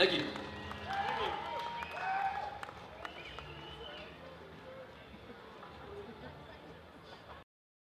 Ne gibi?